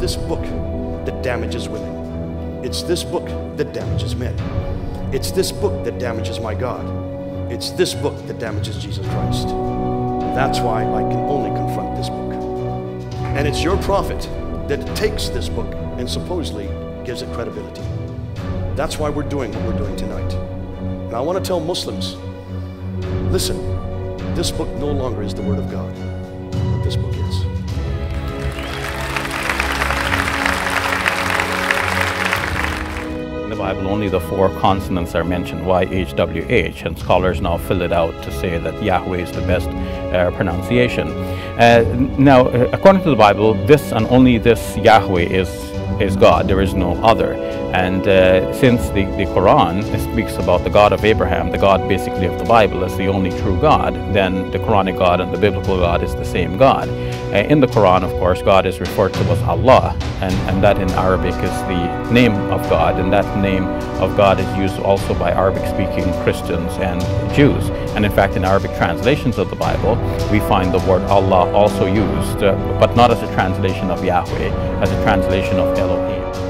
this book that damages women. It's this book that damages men. It's this book that damages my God. It's this book that damages Jesus Christ. That's why I can only confront this book. And it's your prophet that takes this book and supposedly gives it credibility. That's why we're doing what we're doing tonight. And I want to tell Muslims listen, this book no longer is the Word of God, but this book is. In the Bible, only the four consonants are mentioned, YHWH, and scholars now fill it out to say that Yahweh is the best uh, pronunciation. Uh, now, uh, according to the Bible, this and only this Yahweh is, is God, there is no other. And uh, since the, the Quran speaks about the God of Abraham, the God basically of the Bible as the only true God, then the Quranic God and the biblical God is the same God. Uh, in the Quran, of course, God is referred to as Allah, and, and that in Arabic is the name of God, and that name of God is used also by Arabic-speaking Christians and Jews. And in fact, in Arabic translations of the Bible, we find the word Allah also used, uh, but not as a translation of Yahweh, as a translation of Elohim.